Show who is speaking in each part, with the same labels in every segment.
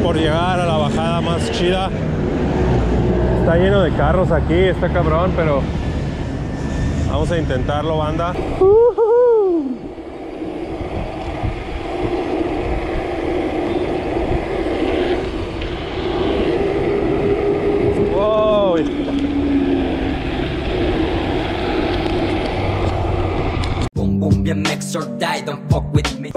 Speaker 1: Por llegar a la bajada más chida. Está lleno de carros aquí, está cabrón, pero vamos a intentarlo, banda.
Speaker 2: Mix or die, don't fuck with me.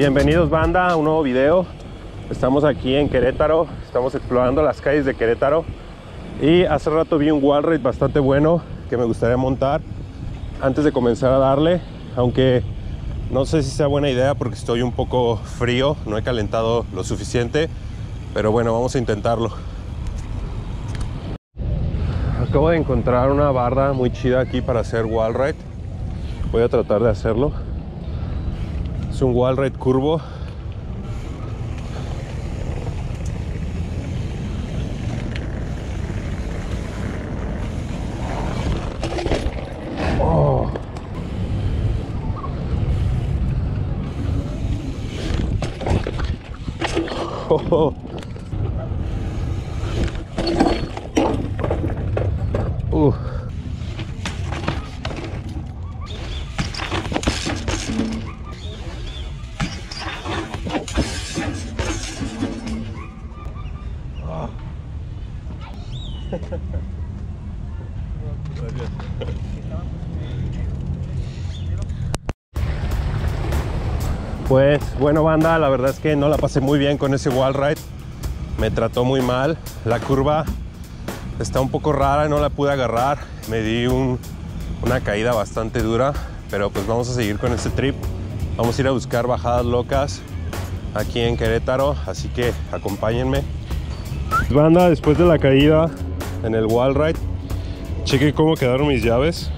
Speaker 1: Bienvenidos banda a un nuevo video. Estamos aquí en Querétaro, estamos explorando las calles de Querétaro y hace rato vi un wall ride bastante bueno que me gustaría montar antes de comenzar a darle, aunque no sé si sea buena idea porque estoy un poco frío, no he calentado lo suficiente, pero bueno, vamos a intentarlo. Acabo de encontrar una barra muy chida aquí para hacer wall ride. Voy a tratar de hacerlo. Es un wall ride curvo. Oh. Oh. Uh. Pues bueno banda, la verdad es que no la pasé muy bien con ese wall ride. Me trató muy mal. La curva está un poco rara, no la pude agarrar. Me di un- una caída bastante dura, pero pues vamos a seguir con este trip. Vamos a ir a buscar bajadas locas aquí en Querétaro, así que acompáñenme. Banda, después de la caída en el wall ride, chequen cómo quedaron mis llaves.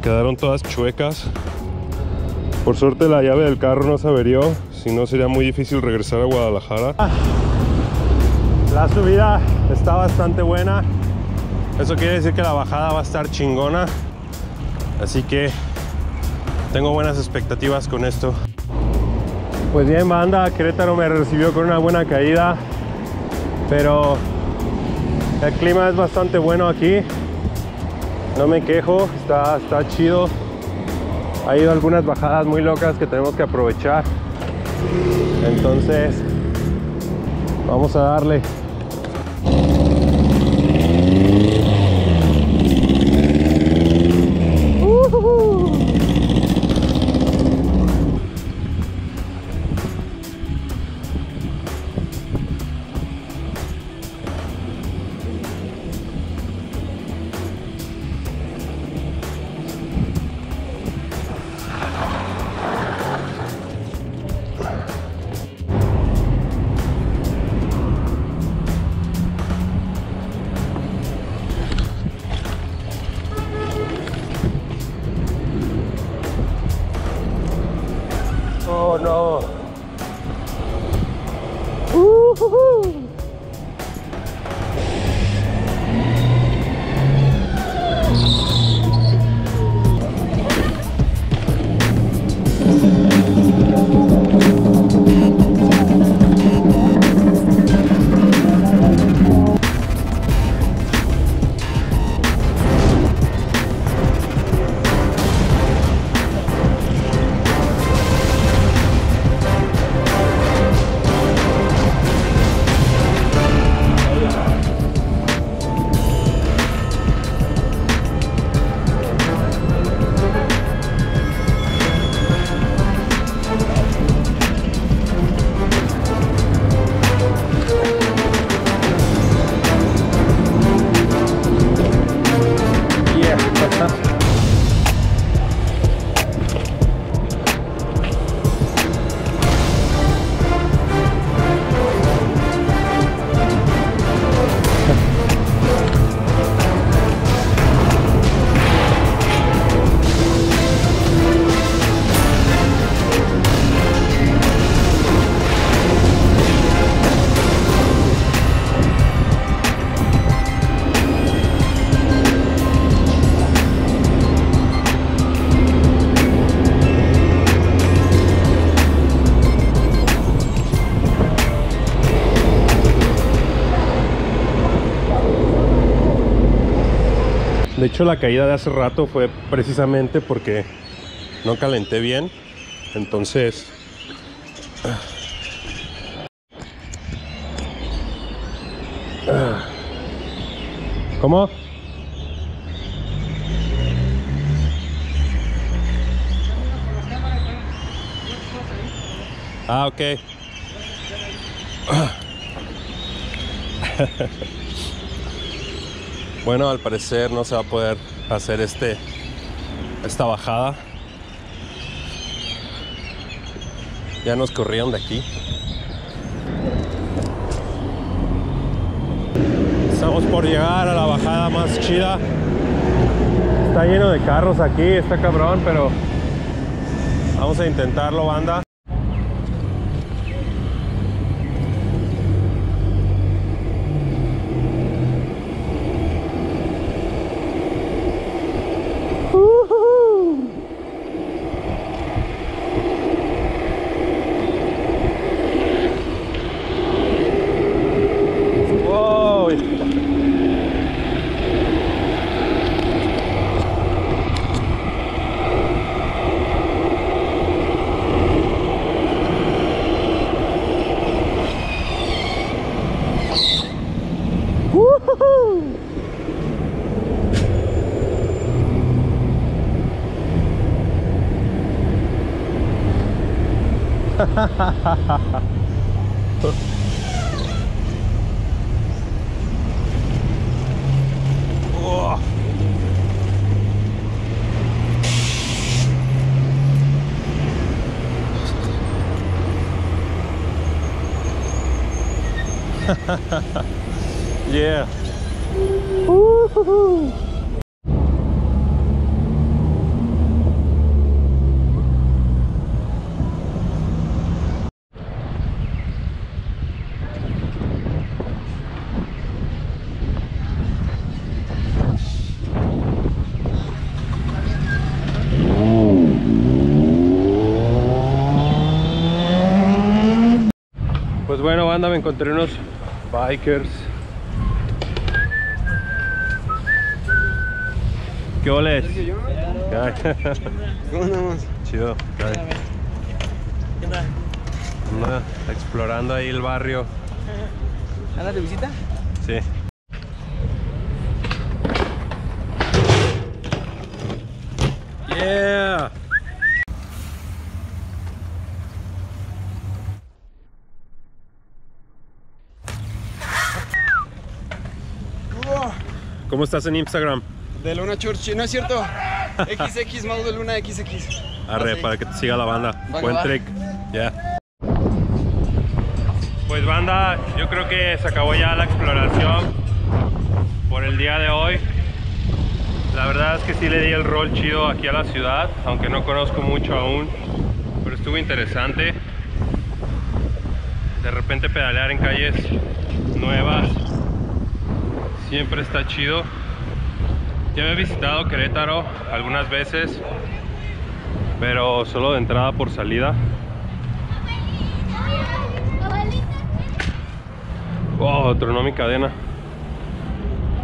Speaker 1: Quedaron todas chuecas. Por suerte la llave del carro no se averió, si no sería muy difícil regresar a Guadalajara. La subida está bastante buena. Eso quiere decir que la bajada va a estar chingona. Así que tengo buenas expectativas con esto. Pues bien, banda, Querétaro me recibió con una buena caída, pero el clima es bastante bueno aquí. No me quejo, está, está chido. Ha ido algunas bajadas muy locas que tenemos que aprovechar. Entonces, vamos a darle. Oh no. Woohoo. Hecho, la caída de hace rato fue precisamente porque no calenté bien. Entonces... ¿Cómo? Ah, ok. Bueno, al parecer no se va a poder hacer este esta bajada. Ya nos corrieron de aquí. Estamos por llegar a la bajada más chida. Está lleno de carros aquí, está cabrón, pero vamos a intentarlo, banda. Wow. Woohoo! Oh. yeah. Pues bueno, banda, me encontré unos bikers. ¿Qué oles?
Speaker 3: ¿Cómo andamos?
Speaker 1: Chido. Anda explorando ahí el barrio.
Speaker 3: ¿Andas de visita?
Speaker 1: Sí. Yeah. ¿Cómo estás en Instagram?
Speaker 3: De Luna Church, no es cierto. XX Mau de Luna XX.
Speaker 1: Arre, para que te siga la banda. Buen
Speaker 3: va.
Speaker 1: trick. Ya. Pues banda, yo creo que se acabó ya la exploración por el día de hoy. La verdad es que sí le di el rol chido aquí a la ciudad, aunque no conozco mucho aún, pero estuvo interesante. De repente pedalear en calles nuevas siempre está chido. Ya había visitado Querétaro algunas veces, pero solo de entrada por salida. Wow, tronó mi cadena.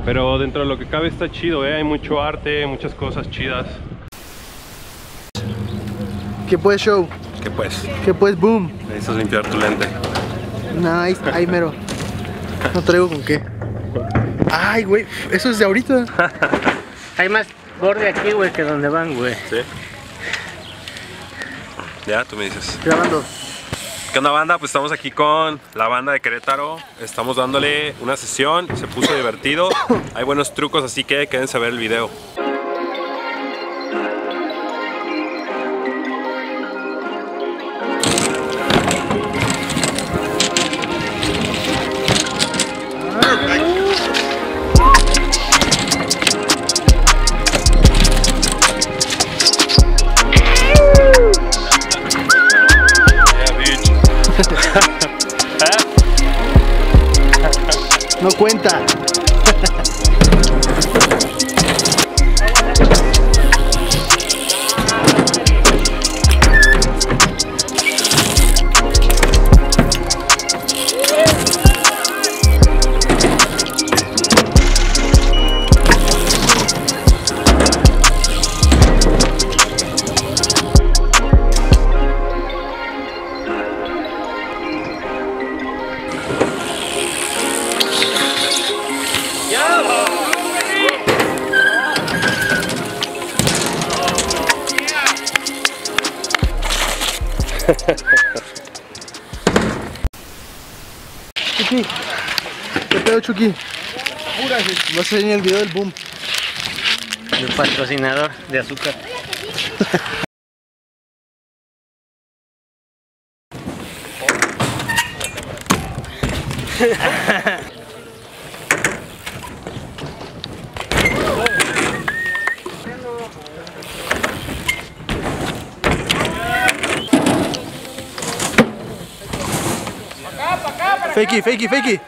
Speaker 1: Pero dentro de lo que cabe está chido, ¿eh? hay mucho arte, muchas cosas chidas.
Speaker 4: ¿Qué pues show?
Speaker 1: ¿Qué pues?
Speaker 4: ¿Qué pues boom?
Speaker 1: Necesitas limpiar tu lente.
Speaker 4: Nice, ahí mero. No traigo con qué. Ay, güey, eso es de ahorita.
Speaker 5: Hay más borde aquí, güey, que donde van, güey.
Speaker 1: ¿Sí? Ya, tú me dices.
Speaker 4: Grabando.
Speaker 1: ¿Qué onda banda? Pues estamos aquí con la banda de Querétaro. Estamos dándole una sesión. Se puso divertido. Hay buenos trucos, así que quédense a ver el video.
Speaker 4: No cuenta. Chucky. ¿Qué pedo, Chucky? Va a salir en el video del boom.
Speaker 5: El patrocinador de azúcar.
Speaker 4: Fakey, fakey, fakey.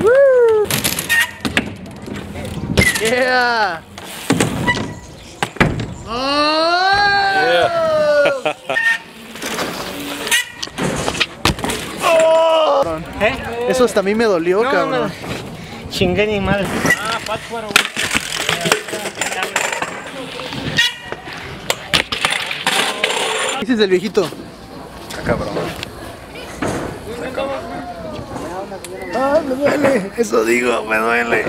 Speaker 4: Woo! Yeah. Oh!
Speaker 5: ¿Eh?
Speaker 4: Eso hasta a mí me dolió,
Speaker 5: No,
Speaker 4: cabrón.
Speaker 5: no. Chingué ni madre.
Speaker 4: ¿Qué dices del viejito? Ah, me duele. Eso digo, me duele.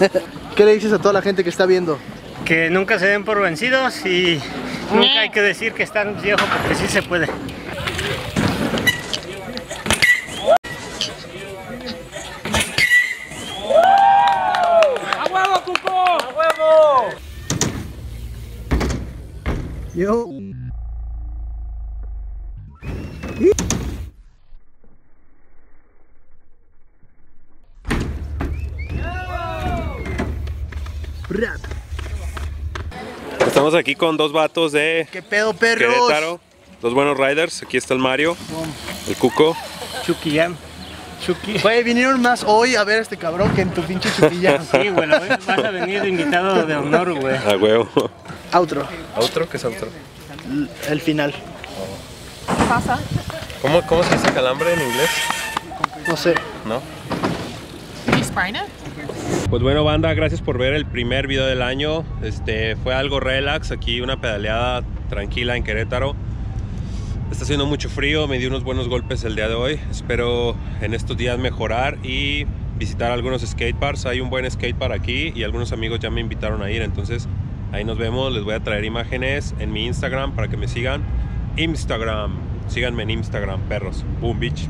Speaker 4: ¿Qué le dices a toda la gente que está viendo?
Speaker 5: Que nunca se den por vencidos y nunca hay que decir que están viejos porque sí se puede.
Speaker 1: Estamos aquí con dos vatos de
Speaker 4: ¿Qué pedo, perros?
Speaker 1: Querétaro. Dos buenos riders. Aquí está el Mario, el Cuco.
Speaker 5: Chucky Jam. Chucky.
Speaker 4: Güey, vinieron más hoy a ver a este cabrón que en tu pinche chiquilla.
Speaker 5: Sí, güey, hoy vas a venir de invitado de honor, güey.
Speaker 1: A huevo.
Speaker 4: Outro.
Speaker 1: ¿Outro? ¿Qué es outro?
Speaker 4: L- El final.
Speaker 1: ¿Cómo, ¿Cómo se dice calambre en inglés?
Speaker 4: No sé.
Speaker 1: ¿No?
Speaker 6: It?
Speaker 1: Pues bueno, banda, gracias por ver el primer video del año. Este fue algo relax, aquí una pedaleada tranquila en Querétaro. Está haciendo mucho frío, me di unos buenos golpes el día de hoy. Espero en estos días mejorar y visitar algunos skateparks. Hay un buen skatepark aquí y algunos amigos ya me invitaron a ir, entonces ahí nos vemos. Les voy a traer imágenes en mi Instagram para que me sigan. Instagram, síganme en Instagram, perros. Boom Beach.